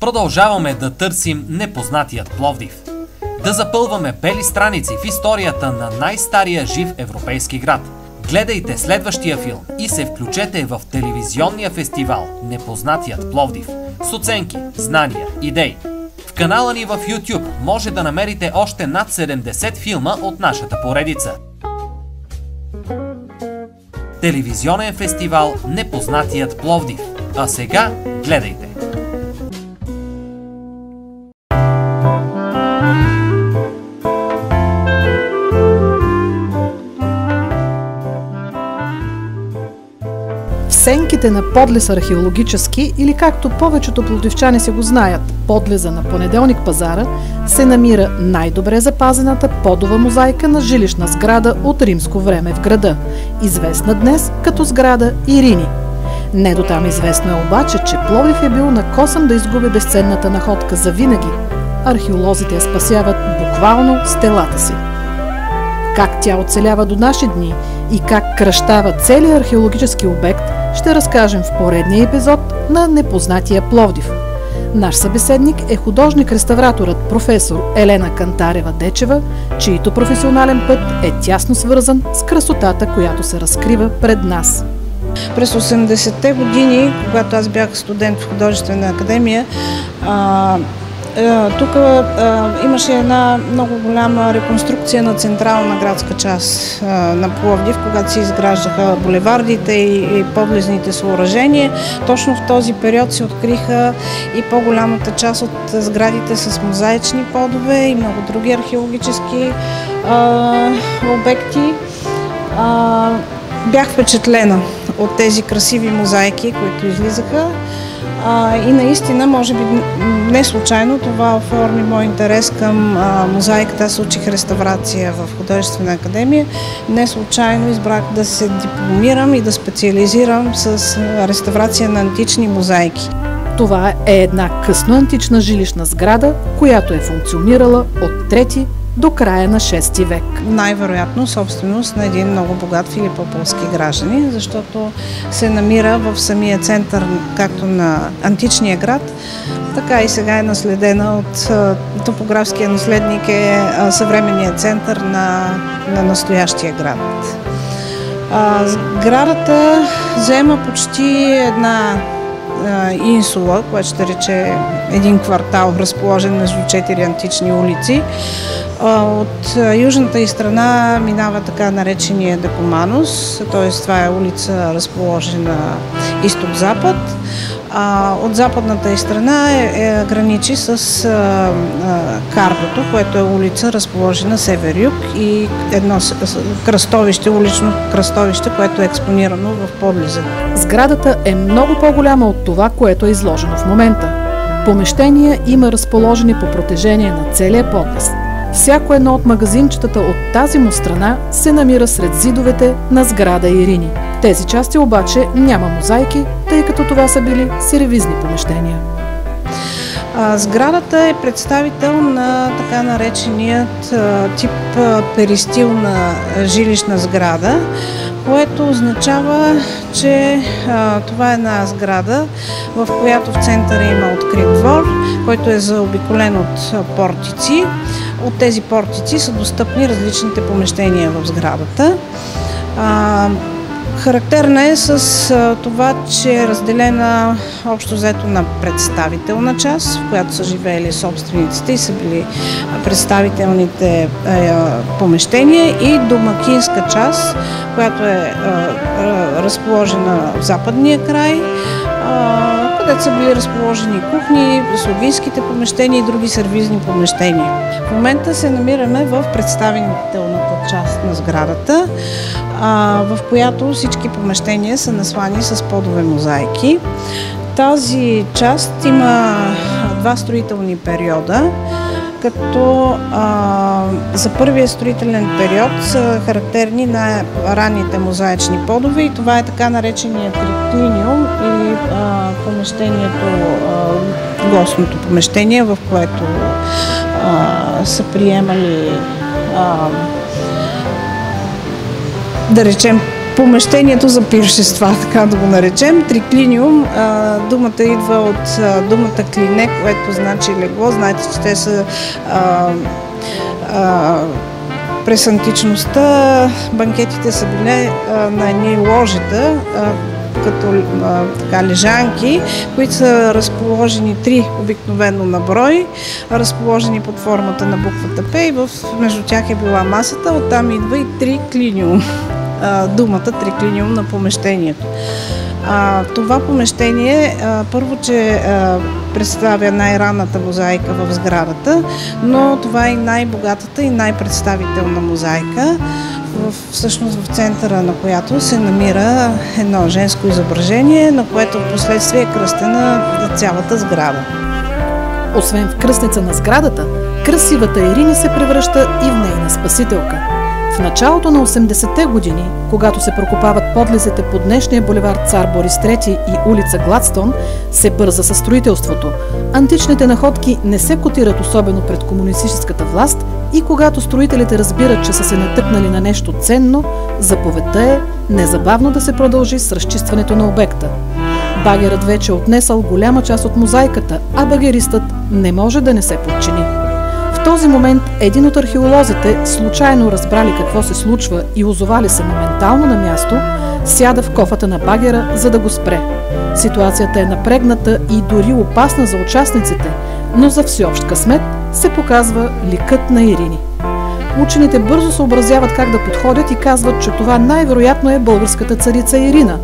Продължаваме да търсим непознатият Пловдив. Да запълваме бели страници в историята на най-стария жив европейски град. Гледайте следващия филм и се включете в телевизионния фестивал Непознатият Пловдив с оценки, знания, идеи. В канала ни в YouTube може да намерите още над 70 филма от нашата поредица. Телевизионен фестивал Непознатият Пловдив. А сега гледайте! Сенките на подлез археологически или както повечето плодивчани се го знаят, подлеза на понеделник пазара, се намира най-добре запазената подова мозайка на жилищна сграда от римско време в града, известна днес като сграда Ирини. Не до там известно е обаче, че Пловдив е бил накосан да изгуби безценната находка за винаги. Археолозите я спасяват буквално с телата си. Как тя оцелява до наши дни и как кръщава целият археологически обект, ще разкажем в поредния епизод на Непознатия Пловдив. Наш събеседник е художник-реставраторът професор Елена Кантарева-Дечева, чието професионален път е тясно свързан с красотата, която се разкрива пред нас. През 80-те години, когато аз бях студент в художествена академия, тук е, имаше една много голяма реконструкция на централна градска част е, на Пловдив, когато се изграждаха булевардите и подлезните съоръжения. Точно в този период се откриха и по-голямата част от сградите с мозаични подове и много други археологически обекти. Бях впечатлена от тези красиви мозайки, които излизаха. А, и наистина, може би не случайно, това оформи мой интерес към а, мозайката. Аз учих реставрация в художествена академия. Не случайно избрах да се дипломирам и да специализирам с реставрация на антични мозайки. Това е една късно антична жилищна сграда, която е функционирала от 3 до края на 6 век. Най-вероятно собственост на един много богат филипополски граждани, защото се намира в самия център както на античния град, така и сега е наследена от топографския наследник е съвременния център на, на настоящия град. Сградата взема почти една инсула, която ще рече един квартал, разположен между четири антични улици. От южната и страна минава така наречения Декоманус, т.е. това е улица разположена изток-запад. А от западната и страна е, е, граничи с а, а, Кардото, което е улица разположена север-юг и едно кръстовище, улично кръстовище, което е експонирано в подлиза. Сградата е много по-голяма от това, което е изложено в момента. Помещения има разположени по протежение на целия подлез. Всяко едно от магазинчетата от тази му страна се намира сред зидовете на сграда Ирини. Тези части обаче няма мозайки, тъй като това са били сервизни помещения. Сградата е представител на така нареченият тип перистилна жилищна сграда, което означава, че това е една сграда, в която в центъра има открит двор, който е заобиколен от портици. От тези портици са достъпни различните помещения в сградата. Характерна е с това, че е разделена общо взето на представителна част, в която са живеели собствениците и са били представителните а, помещения и домакинска част, която е разположена в западния край, където са били разположени кухни, слугинските помещения и други сервизни помещения. В момента се намираме в представителната част на сградата, в която всички помещения са наслани с подове мозайки. Тази част има два строителни периода като а, за първия строителен период са характерни на ранните мозаични подове и това е така наречения триклиниум или а, помещението, а, гостното помещение, в което а, са приемали да речем помещението за пиршества, така да го наречем. Триклиниум, а, думата идва от а, думата клине, което значи легло. Знаете, че те са а, а, през античността банкетите са били на едни ложета, а, като а, така, лежанки, които са разположени три обикновено на брой, разположени под формата на буквата П и в, между тях е била масата, оттам идва и три клиниум, а, думата триклиниум на помещението. А, това помещение, а, първо, че а, представя най-ранната мозайка в сградата, но това е най-богатата и най-представителна мозайка, всъщност в центъра на която се намира едно женско изображение, на което в последствие е кръстена цялата сграда. Освен в кръстница на сградата, красивата Ирини се превръща и в нейна спасителка – в началото на 80-те години, когато се прокопават подлезите по днешния боливар Цар Борис III и улица Гладстон, се бърза със строителството. Античните находки не се котират особено пред комунистическата власт и когато строителите разбират, че са се натъкнали на нещо ценно, заповедта е незабавно да се продължи с разчистването на обекта. Багерът вече е отнесъл голяма част от мозайката, а багеристът не може да не се подчини този момент един от археолозите, случайно разбрали какво се случва и озовали се моментално на място, сяда в кофата на багера, за да го спре. Ситуацията е напрегната и дори опасна за участниците, но за всеобщ късмет се показва ликът на Ирини. Учените бързо съобразяват как да подходят и казват, че това най-вероятно е българската царица Ирина,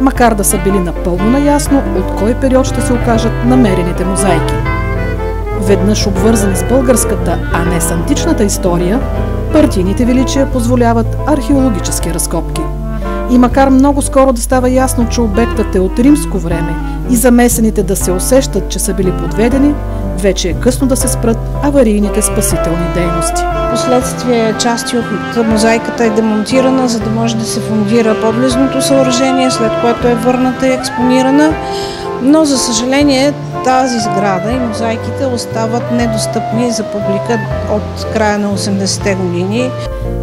макар да са били напълно наясно от кой период ще се окажат намерените мозайки веднъж обвързани с българската, а не с античната история, партийните величия позволяват археологически разкопки. И макар много скоро да става ясно, че обектът е от римско време и замесените да се усещат, че са били подведени, вече е късно да се спрат аварийните спасителни дейности. Последствие части от мозайката е демонтирана, за да може да се фундира подлезното съоръжение, след което е върната и експонирана. Но, за съжаление, тази сграда и мозайките остават недостъпни за публика от края на 80-те години.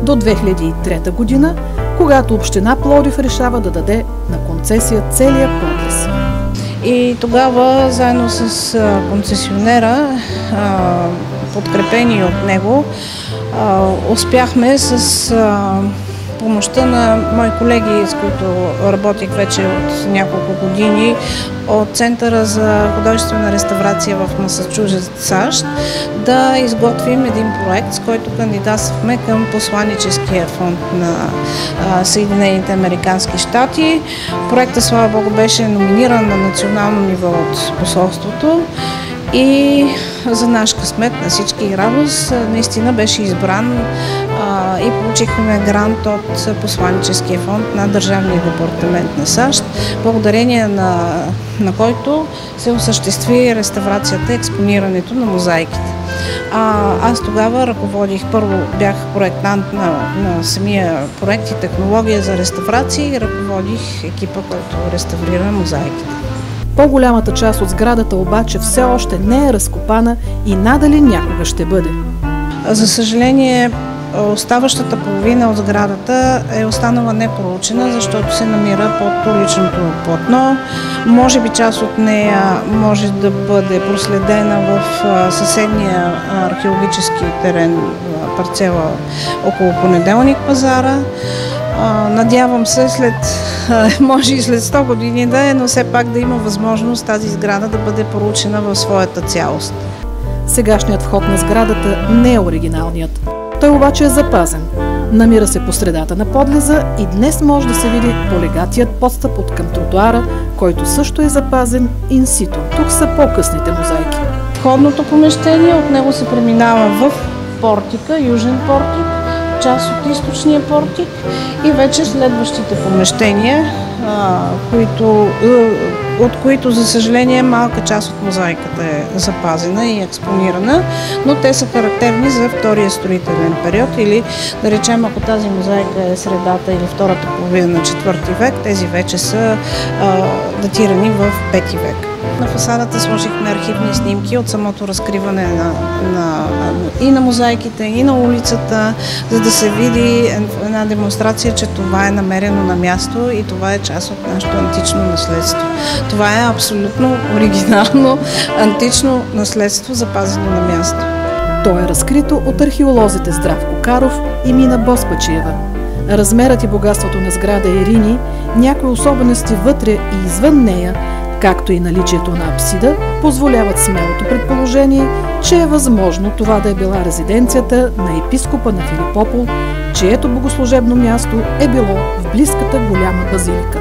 До 2003 година, когато община Плодив решава да даде на концесия целия подлез. И тогава, заедно с концесионера, подкрепени от него, успяхме с помощта на мои колеги, с които работих вече от няколко години от Центъра за художествена реставрация в Масачузет, САЩ, да изготвим един проект, с който кандидатствахме към посланическия фонд на Съединените Американски щати. Проектът, слава Богу, беше номиниран на национално ниво от посолството и за наш късмет на всички радост наистина беше избран и получихме грант от посланическия фонд на Държавния департамент на САЩ, благодарение на, на който се осъществи реставрацията експонирането на мозайките. А, аз тогава ръководих, първо бях проектант на, на самия проект и технология за реставрация и ръководих екипа, който реставрира мозайките. По-голямата част от сградата обаче все още не е разкопана и надали някога ще бъде. За съжаление, оставащата половина от сградата е останала непроучена, защото се намира под уличното платно. Може би част от нея може да бъде проследена в съседния археологически терен, парцела около понеделник пазара. Надявам се след, може и след 100 години да е, но все пак да има възможност тази сграда да бъде поручена в своята цялост. Сегашният вход на сградата не е оригиналният. Той обаче е запазен. Намира се по средата на подлеза и днес може да се види полегатият подстъп от към тротуара, който също е запазен инсито. Тук са по-късните мозайки. Входното помещение, от него се преминава в портика, южен портик, част от източния портик и вече следващите помещения, които от които, за съжаление, малка част от мозайката е запазена и експонирана, но те са характерни за втория строителен период или, да речем, ако тази мозайка е средата или втората половина на четвърти век, тези вече са датирани в пети век. На фасадата сложихме архивни снимки от самото разкриване на, на, и на мозайките, и на улицата, за да се види една демонстрация, че това е намерено на място и това е част от нашето антично наследство. Това е абсолютно оригинално антично наследство, запазено на място. То е разкрито от археолозите Здравко Каров и Мина Боспачиева. Размерът и богатството на сграда Ирини, някои особености вътре и извън нея – както и наличието на апсида, позволяват смелото предположение, че е възможно това да е била резиденцията на епископа на Филипопол, чието богослужебно място е било в близката голяма базилика.